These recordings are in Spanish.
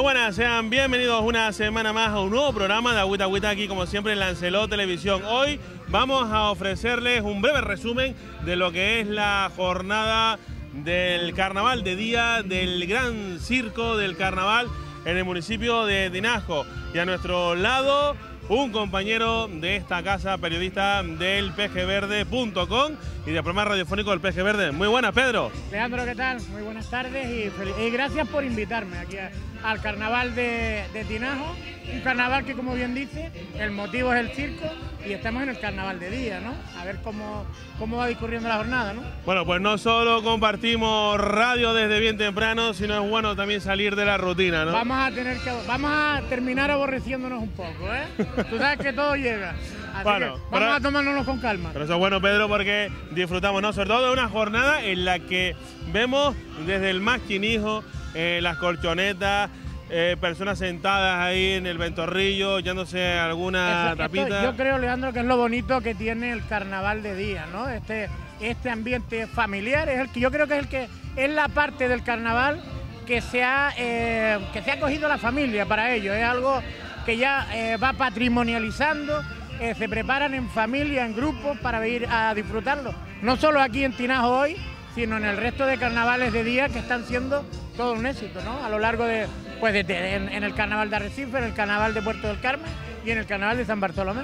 Muy buenas, sean bienvenidos una semana más a un nuevo programa de Agüita Agüita aquí como siempre en Lancelot Televisión. Hoy vamos a ofrecerles un breve resumen de lo que es la jornada del carnaval de día del gran circo del carnaval en el municipio de Dinasco. Y a nuestro lado un compañero de esta casa, periodista del pgverde.com y del programa radiofónico del PG Verde. Muy buenas, Pedro. Leandro, ¿qué tal? Muy buenas tardes y, gracias por invitarme aquí al carnaval de Tinajo. Un carnaval que, como bien dice, el motivo es el circo y estamos en el carnaval de día, ¿no? A ver cómo, cómo va discurriendo la jornada, ¿no? Bueno, pues no solo compartimos radio desde bien temprano, sino es bueno también salir de la rutina, ¿no? Vamos a tener que, vamos a terminar aborreciéndonos un poco, ¿eh? Tú sabes que todo llega. bueno, vamos a tomárnoslo con calma. Pero eso es bueno, Pedro, porque disfrutamos, ¿no? Sobre todo de una jornada en la que vemos desde el más quinijo, eh, las colchonetas, eh, personas sentadas ahí en el ventorrillo, echándose alguna tapita. yo creo, Leandro, que es lo bonito que tiene el carnaval de día, ¿no? Este, este ambiente familiar es el que yo creo que es el que es la parte del carnaval que se ha, eh, que se ha cogido la familia para ello. Es algo que ya eh, va patrimonializando, se preparan en familia, en grupos para ir a disfrutarlo. No solo aquí en Tinajo hoy, sino en el resto de carnavales de día que están siendo todo un éxito, ¿no? A lo largo de, pues en, el carnaval de Arrecife, en el carnaval de Puerto del Carmen y en el carnaval de San Bartolomé.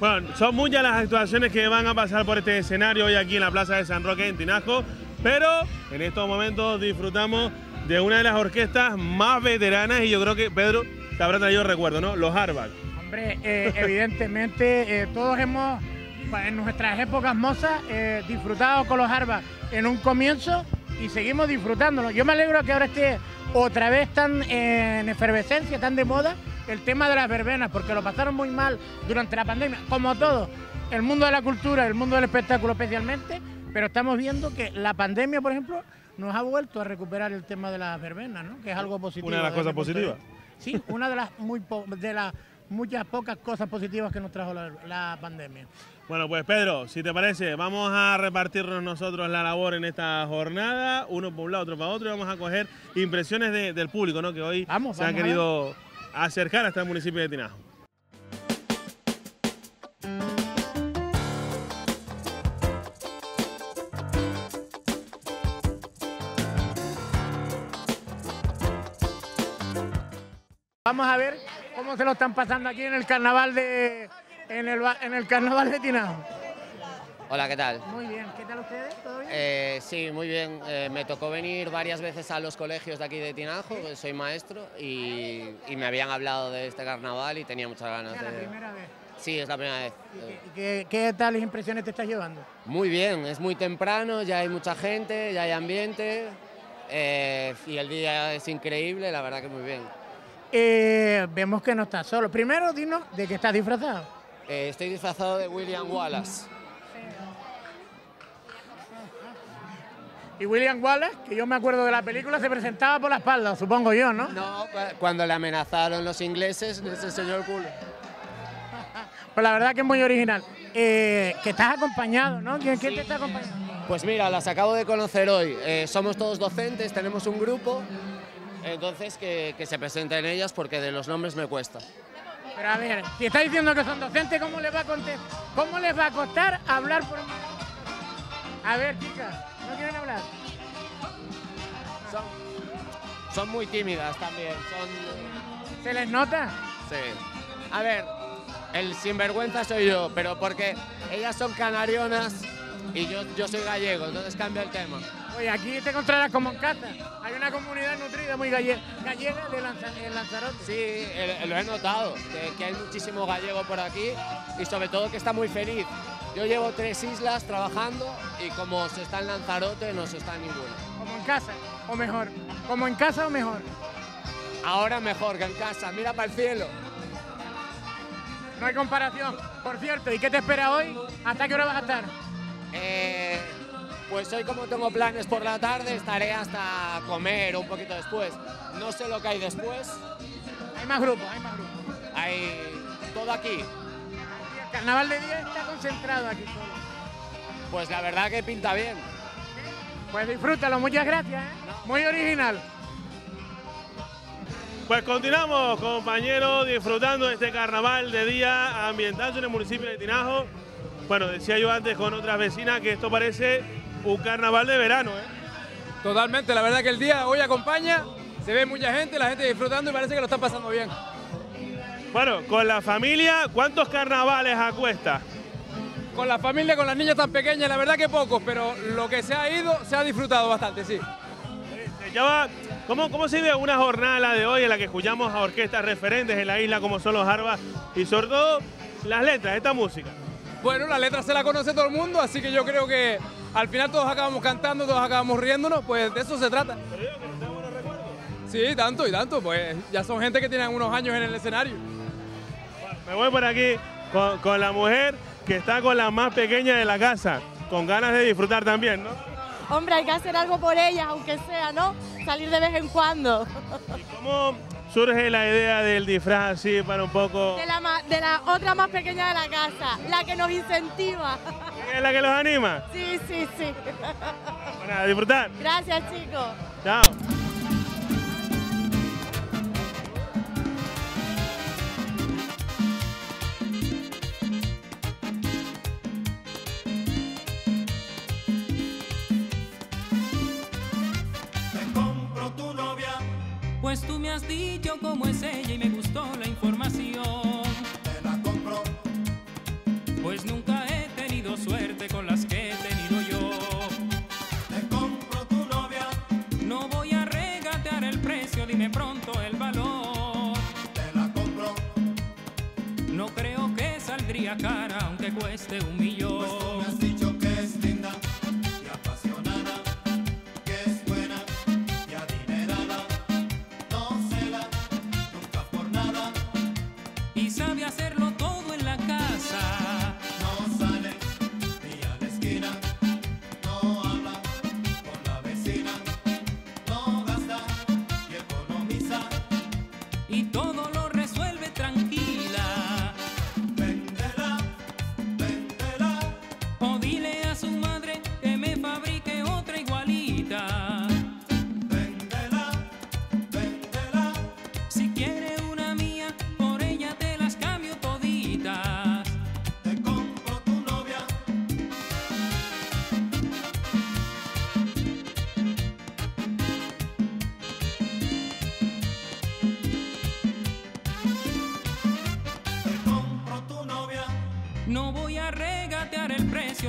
Bueno, son muchas las actuaciones que van a pasar por este escenario hoy aquí en la Plaza de San Roque, en Tinajo, pero en estos momentos disfrutamos de una de las orquestas más veteranas y yo creo que, Pedro, te habrá traído recuerdo, ¿no? Los Harvard. Hombre, eh, evidentemente eh, todos hemos, pues, en nuestras épocas mozas, eh, disfrutado con los Harvard en un comienzo y seguimos disfrutándolo. Yo me alegro que ahora esté otra vez tan en efervescencia, tan de moda, el tema de las verbenas, porque lo pasaron muy mal durante la pandemia, como todo, el mundo de la cultura, el mundo del espectáculo especialmente, pero estamos viendo que la pandemia, por ejemplo, nos ha vuelto a recuperar el tema de las verbenas, ¿no? que es algo positivo. Una de las cosas positivas. Sí, una de las, muy de las muchas pocas cosas positivas que nos trajo la pandemia. Bueno, pues Pedro, si te parece, vamos a repartirnos nosotros la labor en esta jornada, uno por un lado, otro para otro, y vamos a coger impresiones del público, ¿no? Que hoy se han querido acercar hasta el municipio de Tinajo. Vamos a ver cómo se lo están pasando aquí en el carnaval de, en el, en el carnaval de Tinajo. Hola, ¿qué tal? Muy bien, ¿qué tal ustedes? ¿Todo bien? Eh, sí, muy bien. Eh, me tocó venir varias veces a los colegios de aquí de Tinajo, soy maestro, y, me habían hablado de este carnaval y tenía muchas ganas ¿Es la primera vez? Sí, es la primera vez. ¿Y, qué, qué tales impresiones te estás llevando? Muy bien, es muy temprano, ya hay mucha gente, ya hay ambiente, eh, y el día es increíble, la verdad que muy bien. Vemos que no estás solo. Primero, dinos de qué estás disfrazado. Eh, estoy disfrazado de William Wallace. Y William Wallace, que yo me acuerdo de la película, se presentaba por la espalda, supongo yo, ¿no? No, cuando le amenazaron los ingleses, les enseñó el culo. pues la verdad que es muy original. Eh, que estás acompañado, ¿no? ¿Quién, te está acompañando? Pues mira, las acabo de conocer hoy. Eh, somos todos docentes, tenemos un grupo, entonces que, que se presenten ellas porque de los nombres me cuesta. Pero a ver, si está diciendo que son docentes, ¿cómo les va a contar? ¿Cómo les va a costar hablar por A ver, chicas, ¿no quieren hablar? Son, muy tímidas también. Son... ¿Se les nota? Sí. A ver, el sinvergüenza soy yo, pero porque ellas son canarionas y yo, yo soy gallego, entonces cambia el tema. Oye, aquí te encontrarás como en casa. Hay una comunidad nutrida muy gallega, gallega de Lanzarote. Sí, lo he notado, que, hay muchísimo gallego por aquí y sobre todo que está muy feliz. Yo llevo tres islas trabajando y como se está en Lanzarote no se está en ninguna. Como en casa, o mejor. Como en casa o mejor. Ahora mejor que en casa, mira para el cielo. No hay comparación. Por cierto, ¿y qué te espera hoy? ¿Hasta qué hora vas a estar? Eh, pues hoy como tengo planes por la tarde, estaré hasta comer o un poquito después. No sé lo que hay después. Hay más grupos, hay más grupos. Hay todo aquí. El carnaval de día está concentrado aquí solo. Pues la verdad que pinta bien. Pues disfrútalo, muchas gracias. ¿eh? Muy original. Pues continuamos, compañeros, disfrutando de este carnaval de día ambiental en el municipio de Tinajo. Bueno, decía yo antes con otras vecinas que esto parece un carnaval de verano, ¿eh? Totalmente, la verdad que el día hoy acompaña, se ve mucha gente, la gente disfrutando y parece que lo están pasando bien. Bueno, con la familia, ¿cuántos carnavales acuesta? Con la familia, con las niñas tan pequeñas, la verdad que pocos, pero lo que se ha ido se ha disfrutado bastante, sí. Ya va, ¿cómo, ¿Cómo se vive una jornada la de hoy en la que escuchamos a orquestas referentes en la isla como son los Arbas y sobre todo las letras, esta música? Bueno, la letra se la conoce todo el mundo, así que yo creo que al final todos acabamos cantando, todos acabamos riéndonos, pues de eso se trata. Pero digo que no buenos recuerdos. Sí, tanto y tanto, pues ya son gente que tienen unos años en el escenario. Me voy por aquí con, con la mujer que está con la más pequeña de la casa, con ganas de disfrutar también, ¿no? Hombre, hay que hacer algo por ellas, aunque sea, ¿no? Salir de vez en cuando. ¿Y cómo surge la idea del disfraz así para un poco... De la, ma- de la otra más pequeña de la casa, la que nos incentiva. ¿Es la que los anima? Sí, sí, sí. Bueno, a disfrutar. Gracias, chicos. Chao. Cueste un millón.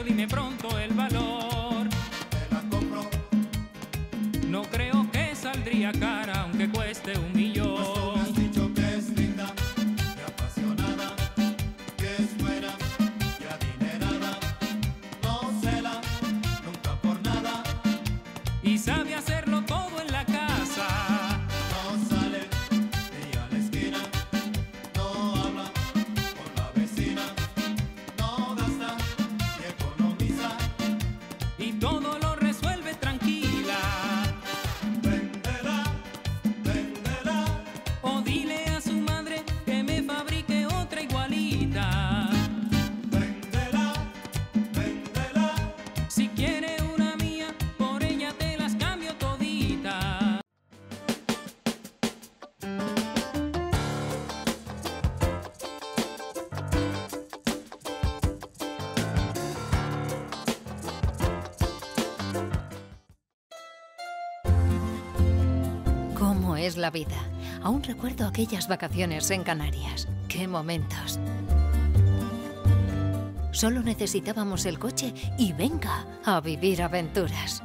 Dime pronto la vida? Aún recuerdo aquellas vacaciones en Canarias. ¡Qué momentos! Solo necesitábamos el coche y venga a vivir aventuras.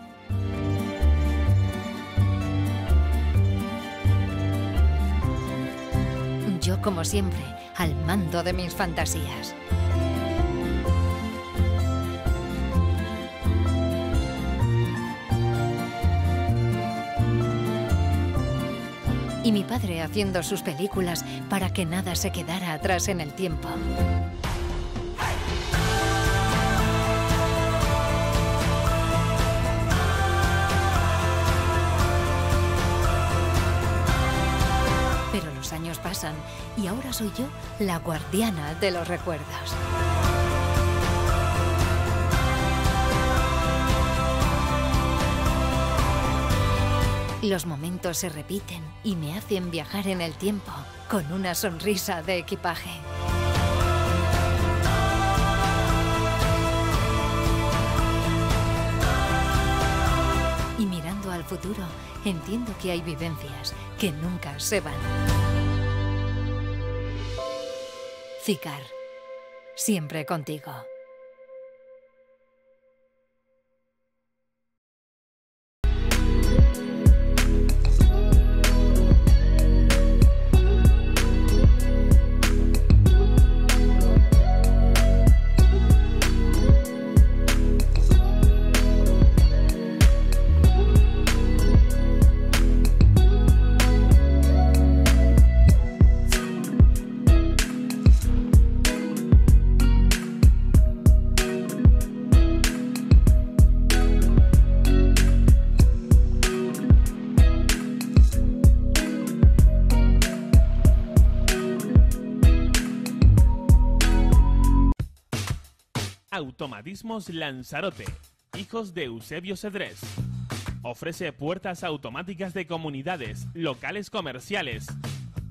Yo, como siempre, al mando de mis fantasías. Mi padre haciendo sus películas para que nada se quedara atrás en el tiempo. Pero los años pasan y ahora soy yo la guardiana de los recuerdos. Los momentos se repiten y me hacen viajar en el tiempo con una sonrisa de equipaje. Y mirando al futuro, entiendo que hay vivencias que nunca se van. Cicar. Siempre contigo. Automatismos Lanzarote, hijos de Eusebio Cedrés. Ofrece puertas automáticas de comunidades, locales comerciales,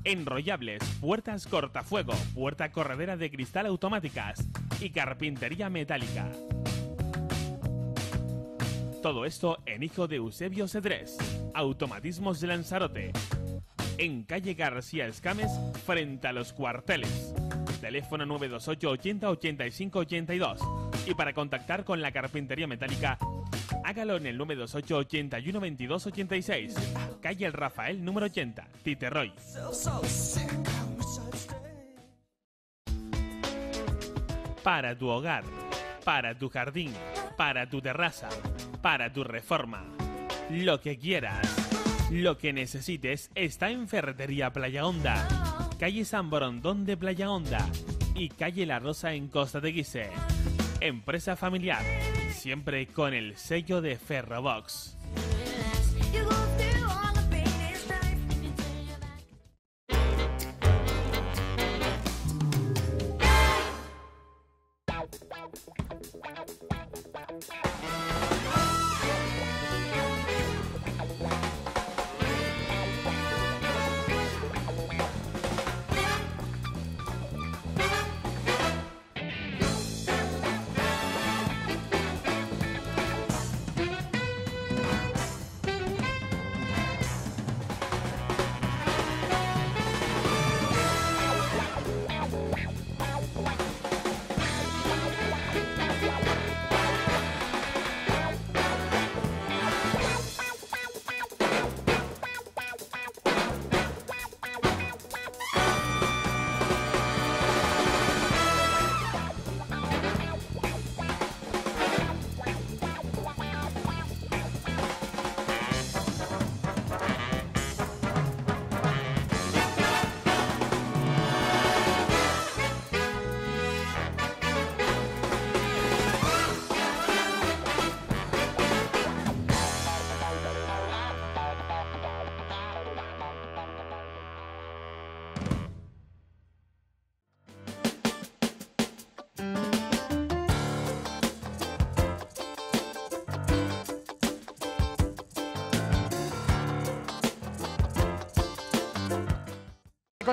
enrollables, puertas cortafuego, puerta corredera de cristal automáticas y carpintería metálica. Todo esto en hijo de Eusebio Cedrés. Automatismos Lanzarote. En calle García Escames, frente a los cuarteles. Teléfono 928 80 85 82. Y para contactar con la carpintería metálica, hágalo en el 928 81 22 86. Calle El Rafael número 80, Titerroy. Para tu hogar, para tu jardín, para tu terraza, para tu reforma. Lo que quieras, lo que necesites está en Ferretería Playa Honda. Calle San Borondón de Playa Honda y Calle La Rosa en Costa de Guise. Empresa familiar, siempre con el sello de Ferrobox.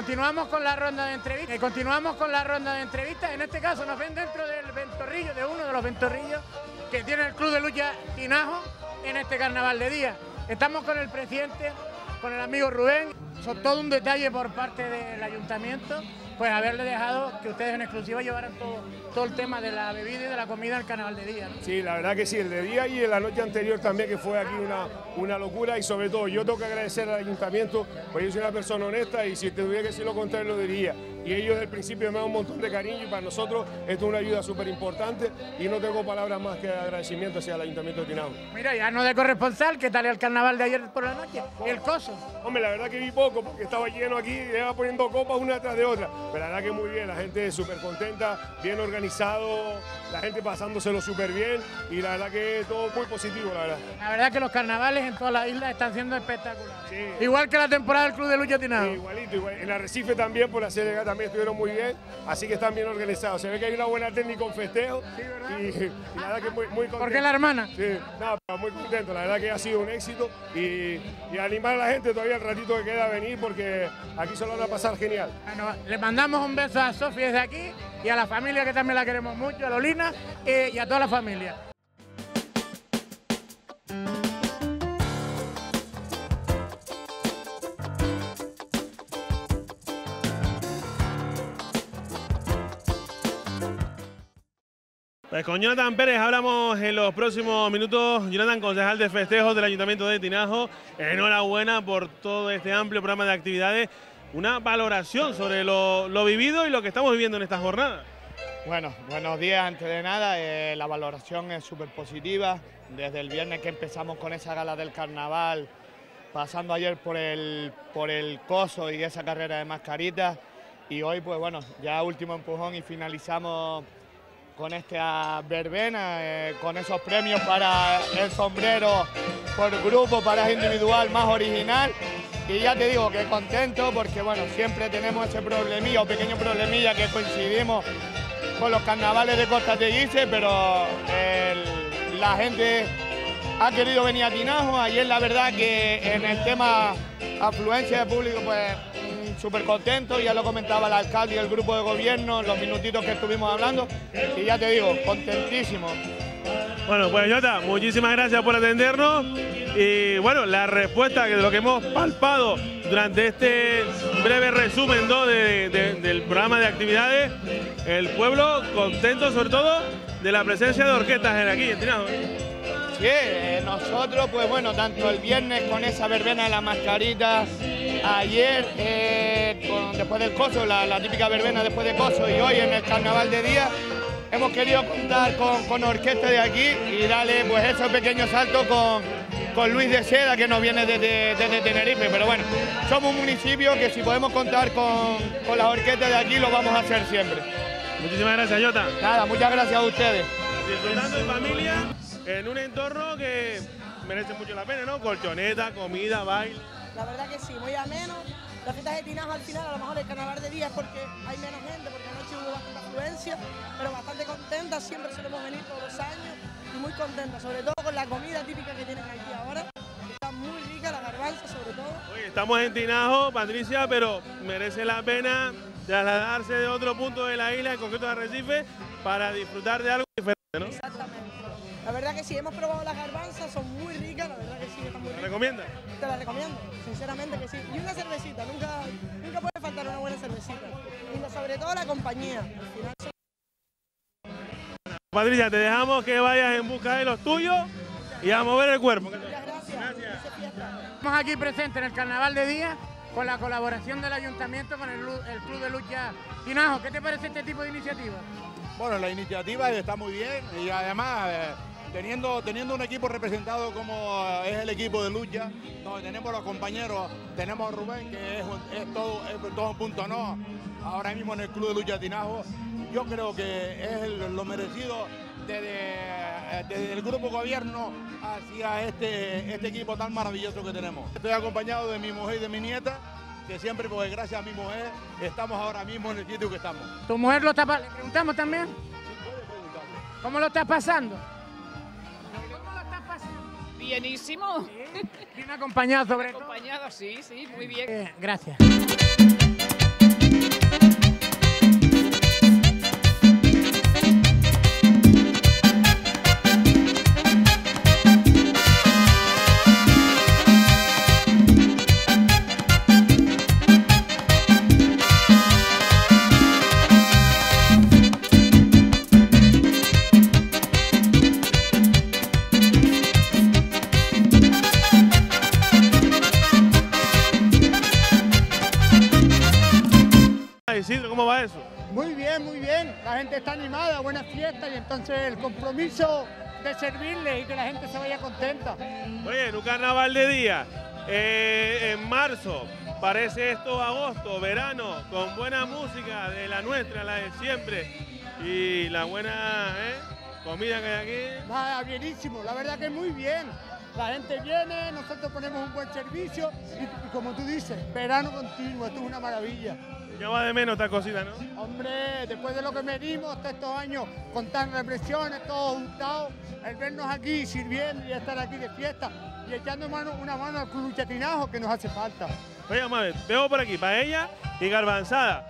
Continuamos con la ronda de entrevistas. Continuamos con la ronda de entrevistas. En este caso nos ven dentro del ventorrillo, de uno de los ventorrillos que tiene el Club de Lucha Tinajo en este carnaval de día. Estamos con el presidente, con el amigo Rubén. Son todo un detalle por parte del ayuntamiento, pues haberle dejado que ustedes en exclusiva llevaran todo, todo el tema de la bebida y de la comida al carnaval de día. Sí, la verdad que sí, el de día y la noche anterior también, que fue aquí una, una locura y sobre todo yo tengo que agradecer al ayuntamiento, pues yo soy una persona honesta y si tuviera que decir lo contrario lo diría. Y ellos desde el principio me dan un montón de cariño y para nosotros esto es una ayuda súper importante y no tengo palabras más que agradecimiento hacia el ayuntamiento de Tinao. Mira, ya no de corresponsal, ¿qué tal el carnaval de ayer por la noche? El coso. Hombre, la verdad que vi poco porque estaba lleno aquí, iba poniendo copas una tras de otra. pero la verdad que muy bien, la gente súper contenta, bien organizado, la gente pasándoselo súper bien y la verdad que todo muy positivo, la verdad. La verdad que los carnavales en todas las islas están siendo espectaculares. Igual que la temporada del Club de Lucha Tinado. Sí, igualito, igual. En Arrecife también, por la CLG también estuvieron muy bien, así que están bien organizados. Se ve que hay una buena técnica con festejo y, y la verdad que muy, muy contento. ¿Por qué la hermana? Sí, nada, pero muy contento, la verdad que ha sido un éxito y, y animar a la gente todavía el ratito que queda a venir porque aquí se lo van a pasar genial. Bueno, le mandamos un beso a Sofía desde aquí y a la familia que también la queremos mucho, a Lolina eh, y a toda la familia. Pues con Jonathan Pérez hablamos en los próximos minutos. Jonathan, concejal de festejos del Ayuntamiento de Tinajo, enhorabuena por todo este amplio programa de actividades. Una valoración sobre lo, vivido y lo que estamos viviendo en esta jornada. Bueno, buenos días antes de nada. eh, la valoración es súper positiva. Desde el viernes que empezamos con esa gala del carnaval, pasando ayer por el, por el coso y esa carrera de mascaritas. Y hoy, pues bueno, ya último empujón y finalizamos con esta verbena, eh, con esos premios para el sombrero por grupo, para individual más original. Y ya te digo que contento porque bueno, siempre tenemos ese problemilla pequeño problemilla que coincidimos con los carnavales de Costa Teguise, pero el- la gente ha querido venir a Tinajo. Ayer la verdad que en el tema afluencia de público, pues súper contento, ya lo comentaba el alcalde y el grupo de gobierno, los minutitos que estuvimos hablando, y ya te digo, contentísimo. Bueno, pues Jota, muchísimas gracias por atendernos. Y bueno, la respuesta de lo que hemos palpado durante este breve resumen ¿no? de- de- del programa de actividades, el pueblo contento sobre todo de la presencia de orquestas en aquí, en. Sí, eh, nosotros, pues bueno, tanto el viernes con esa verbena de las mascaritas, ayer eh, con- después del coso, la, la típica verbena después de coso, y hoy en el carnaval de día, hemos querido contar con, con orquesta de aquí y darle pues esos pequeños saltos con, con Luis de Seda, que nos viene desde, desde Tenerife. Pero bueno, somos un municipio que si podemos contar con, con las orquestas de aquí, lo vamos a hacer siempre. Muchísimas gracias, Jota. Nada, muchas gracias a ustedes. Disfrutando en familia en un entorno que merece mucho la pena, ¿no? Colchoneta, comida, baile. La verdad que sí, muy ameno. Las fiestas de Tinajo al final, a lo mejor el carnaval de día es porque hay menos gente, porque anoche hubo bastante afluencia, pero bastante contenta, siempre solemos venir todos los años y muy contenta, sobre todo con la comida típica que tienen aquí ahora, que está muy rica, la garbanza sobre todo. Oye, estamos en Tinajo, Patricia, pero merece la pena trasladarse de otro punto de la isla, en concreto de Arrecife, para disfrutar de algo diferente, ¿no? Exactamente. La verdad que sí, hemos probado las garbanzas, son muy ricas, la verdad ¿La recomiendas? Te la recomiendo, sinceramente que sí. Y una cervecita, nunca, nunca puede faltar una buena cervecita. Y sobre todo la compañía. Al final Patricia, te dejamos que vayas en busca de los tuyos y a mover el cuerpo. Estamos aquí presentes en el Carnaval de Día con la colaboración del Ayuntamiento con el Club de Lucha Tinajo. ¿Qué te parece este tipo de iniciativa? Bueno, la iniciativa está muy bien y además eh, teniendo, teniendo un equipo representado como eh, es el equipo de lucha, donde tenemos los compañeros, tenemos a Rubén que es, todo, es todo un punto no, ahora mismo en el Club de Lucha Tinajo, yo creo que es el- lo merecido desde, eh, desde el grupo gobierno hacia este, este equipo tan maravilloso que tenemos. Estoy acompañado de mi mujer y de mi nieta, que siempre, pues gracias a mi mujer, estamos ahora mismo en el sitio que estamos. ¿Tu mujer lo está pa- ¿Le preguntamos también? ¿Cómo lo estás pasando? Bienísimo. Bien acompañado sobre todo. Acompañado, sí, sí, muy bien. Eh, gracias. De servirle y que la gente se vaya contenta. Oye, en un carnaval de día, eh, en marzo, Parece esto agosto, verano, con buena música de la nuestra, la de siempre. Y la buena ¿eh? comida que hay aquí. Nada, bienísimo, la verdad que muy bien. La gente viene, nosotros ponemos un buen servicio y, y como tú dices, verano continuo, esto es una maravilla. Ya va de menos esta cosita, ¿no? Hombre, después de lo que medimos todos estos años con tan represiones, todos juntados, el vernos aquí sirviendo y estar aquí de fiesta y echando mano, una mano al cluchatinajo que nos hace falta. Oye, madre, veo por aquí paella y garbanzada.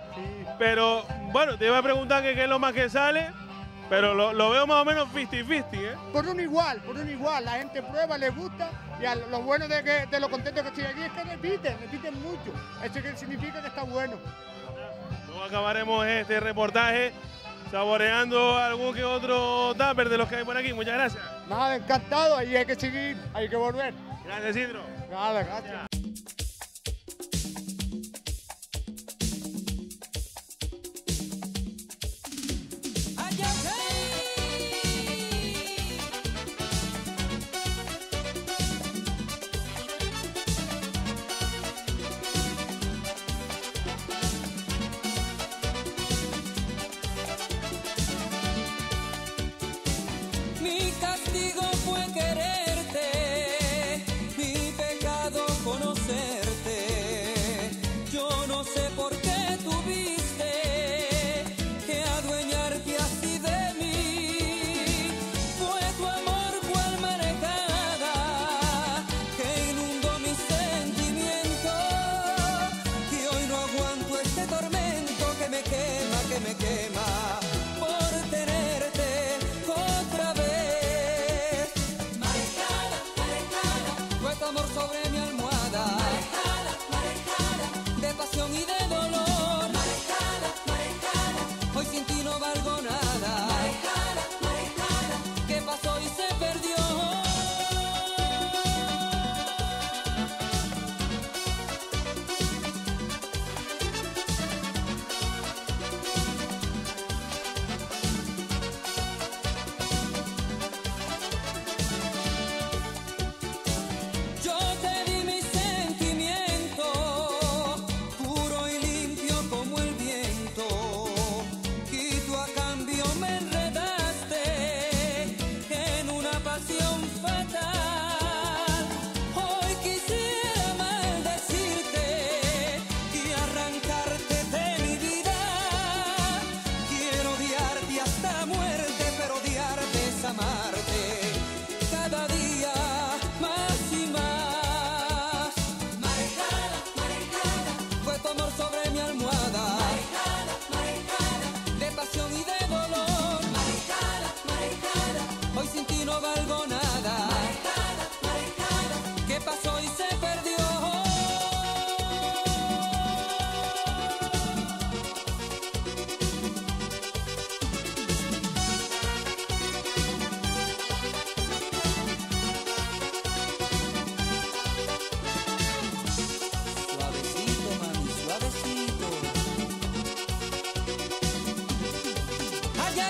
Pero, bueno, te iba a preguntar que qué es lo más que sale, pero lo, lo veo más o menos 50-50, ¿eh? Por un igual, por un igual, la gente prueba, le gusta y a lo bueno de, que, de lo contento que estoy aquí es que repiten, repiten mucho. Eso que significa que está bueno. Luego acabaremos este reportaje saboreando algún que otro tupper de los que hay por aquí. Muchas gracias. Nada, encantado, ahí hay que seguir, hay que volver. Gracias, Isidro. Nada, gracias.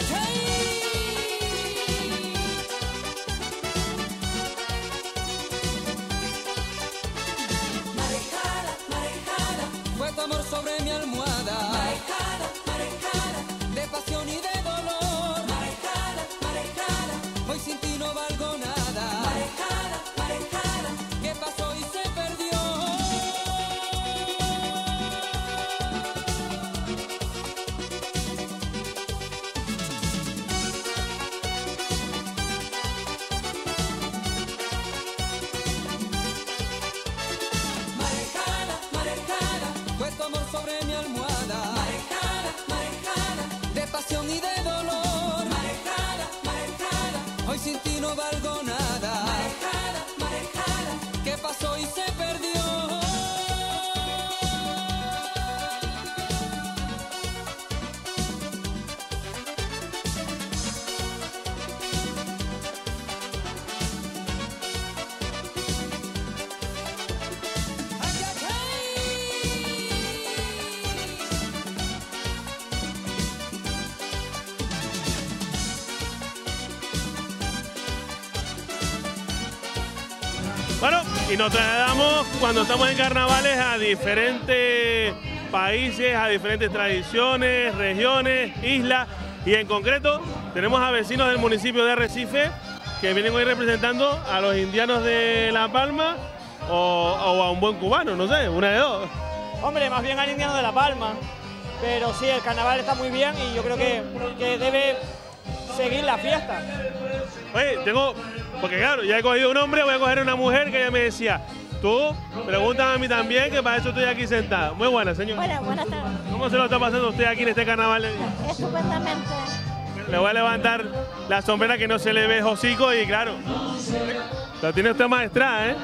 Hey! Y nos trasladamos cuando estamos en carnavales a diferentes países, a diferentes tradiciones, regiones, islas y en concreto tenemos a vecinos del municipio de Arrecife que vienen hoy representando a los indianos de La Palma o, o a un buen cubano, no sé, una de dos. Hombre, más bien al indiano de La Palma. Pero sí, el carnaval está muy bien y yo creo que, que debe seguir la fiesta. Oye, tengo, porque claro, ya he cogido un hombre, voy a coger una mujer que ella me decía, tú, pregúntame a mí también, que para eso estoy aquí sentada. Muy buena, señor. Buenas, buenas tardes. ¿Cómo se lo está pasando usted aquí en este carnaval? de día? Estupendamente. Le voy a levantar la sombrera que no se le ve hocico y claro, lo tiene usted maestrada, ¿eh?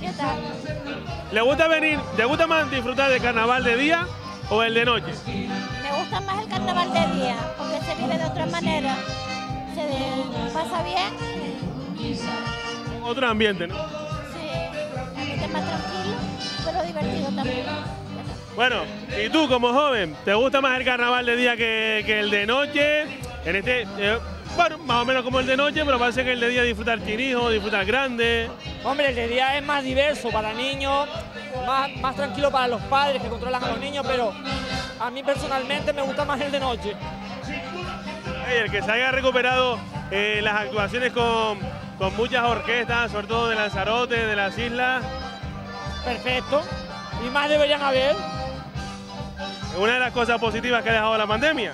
¿Qué tal? ¿Le gusta venir, le gusta más disfrutar del carnaval de día o el de noche? Me gusta más el carnaval de día, porque se vive de otra manera. Se pasa bien, Otro ambiente, ¿no? sí, ambiente más tranquilo, pero divertido también. Bueno, y tú como joven, ¿te gusta más el carnaval de día que, que el de noche? En este, eh, bueno, más o menos como el de noche, pero parece que el de día disfrutar chinijo, disfrutar grande. Hombre, el de día es más diverso para niños, más, más tranquilo para los padres que controlan a los niños, pero a mí personalmente me gusta más el de noche. El que se haya recuperado eh, las actuaciones con, con muchas orquestas, sobre todo de Lanzarote, de las islas. Perfecto. Y más deberían haber. Una de las cosas positivas que ha dejado la pandemia,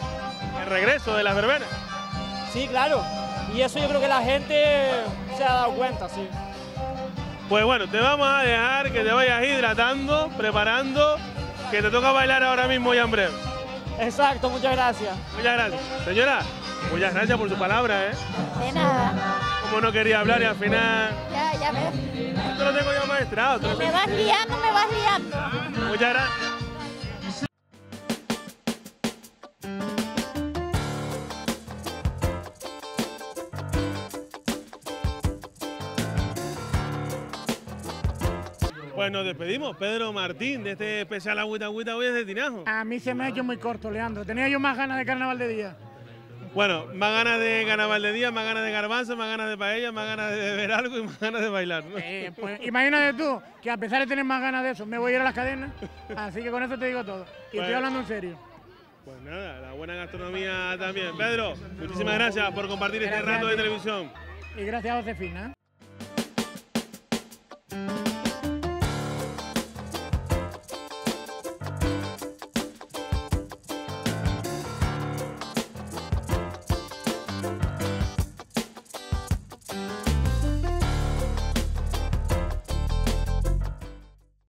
el regreso de las verbenas. Sí, claro. Y eso yo creo que la gente se ha dado cuenta, sí. Pues bueno, te vamos a dejar que te vayas hidratando, preparando, que te toca bailar ahora mismo ya en breve. Exacto, muchas gracias. Muchas gracias. Señora, muchas gracias por su palabra, ¿eh? De nada. Como no quería hablar y al final... Ya, ya ves. Esto lo tengo yo maestrado. Me tengo- vas liando, me vas liando. Muchas gracias. Pues nos despedimos, Pedro Martín, de este especial Agüita Agüita hoy desde Tinajo. A mí se me ha hecho muy corto, Leandro. Tenía yo más ganas de carnaval de día. Bueno, más ganas de carnaval de día, más ganas de garbanzo, más ganas de paella, más ganas de ver algo y más ganas de bailar. ¿no? Eh, pues imagínate tú que a pesar de tener más ganas de eso, me voy a ir a las cadenas. Así que con eso te digo todo. Y estoy hablando en serio. Pues nada, la buena gastronomía también. Pedro, muchísimas gracias por compartir este rato de televisión. Y gracias a Josefina.